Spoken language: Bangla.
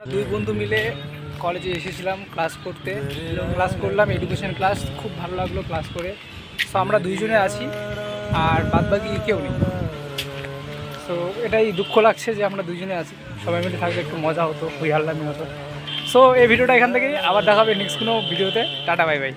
দুই বন্ধু মিলে কলেজে এসেছিলাম ক্লাস করতে। ক্লাস করলাম এডুকেশন ক্লাস খুব ভালো লাগল ক্লাস করে। সো আমরা দুইজনে আছি, আর বাদবাকি কেউ নেই। সো এটাই দুঃখ লাগছে যে আমরা দুইজনে আছি। সবাই মিলে থাকলে একটু মজা হতো, হই হাল্লামি হতো সো এই ভিডিওটা এখান থেকেই, আবার দেখাবে নেক্সট কোনো ভিডিওতে। Tata bye bye